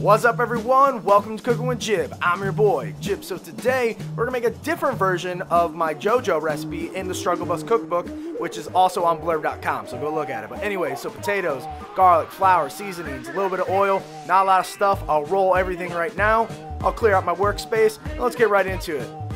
What's up everyone? Welcome to Cooking with Jib. I'm your boy, Jib. So today, we're gonna make a different version of my JoJo recipe in the Struggle Bus cookbook, which is also on blurb.com, so go look at it. But anyway, so potatoes, garlic, flour, seasonings, a little bit of oil, not a lot of stuff. I'll roll everything right now. I'll clear out my workspace, and let's get right into it.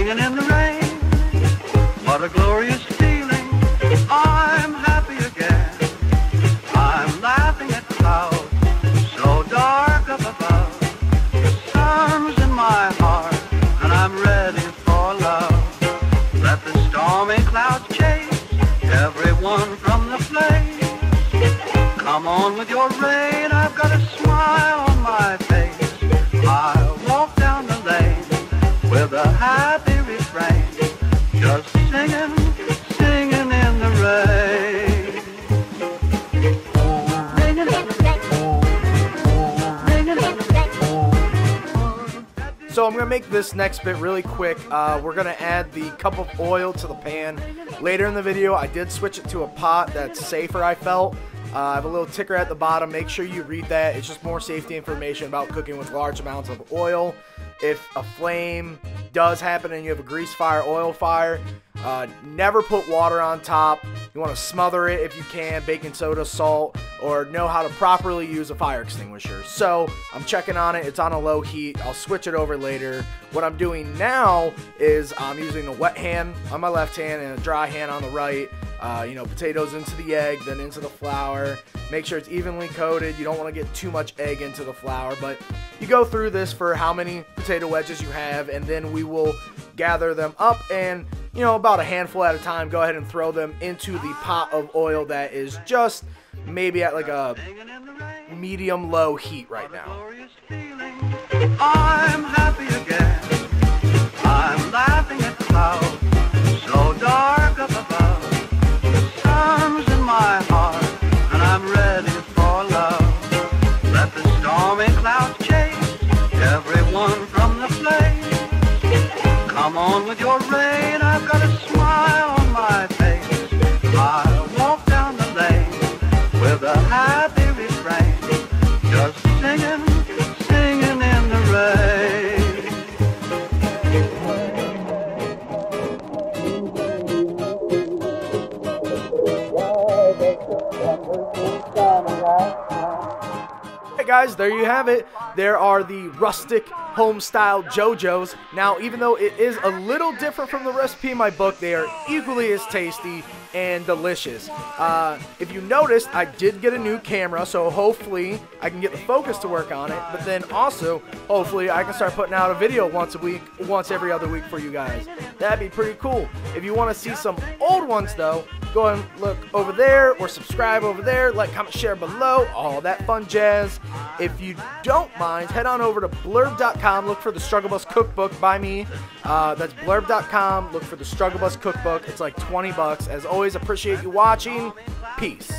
Singing in the rain. What a glorious feeling. I'm happy again. I'm laughing at clouds so dark up above. The sun's in my heart, and I'm ready for love. Let the stormy clouds chase everyone from the place. Come on with your rain, I've got a smile So I'm gonna make this next bit really quick. Uh, we're gonna add the cup of oil to the pan. Later in the video, I did switch it to a pot that's safer, I felt. Uh, I have a little ticker at the bottom. Make sure you read that. It's just more safety information about cooking with large amounts of oil. If a flame does happen and you have a grease fire, oil fire, uh, never put water on top. You want to smother it if you can, baking soda, salt, or know how to properly use a fire extinguisher. So I'm checking on it. It's on a low heat. I'll switch it over later. What I'm doing now is I'm using a wet hand on my left hand and a dry hand on the right. Uh, you know, potatoes into the egg, then into the flour. Make sure it's evenly coated. You don't want to get too much egg into the flour, but you go through this for how many potato wedges you have, and then we will gather them up and, you know, about a handful at a time, go ahead and throw them into the pot of oil that is just maybe at like a medium low heat right now. Come on with your rain, I've got a smile on my guys, there you have it. There are the rustic home style JoJo's. Now, even though it is a little different from the recipe in my book, they are equally as tasty and delicious. Uh, if you noticed, I did get a new camera, so hopefully I can get the focus to work on it. But then also, hopefully I can start putting out a video once a week, once every other week for you guys. That'd be pretty cool. If you want to see some old ones though, go and look over there or subscribe over there, like, comment, share below, all that fun jazz. If you don't mind, head on over to blurb.com, look for the Struggle Bus Cookbook by me. Uh, that's blurb.com, look for the Struggle Bus Cookbook. It's like 20 bucks. As always, appreciate you watching. Peace.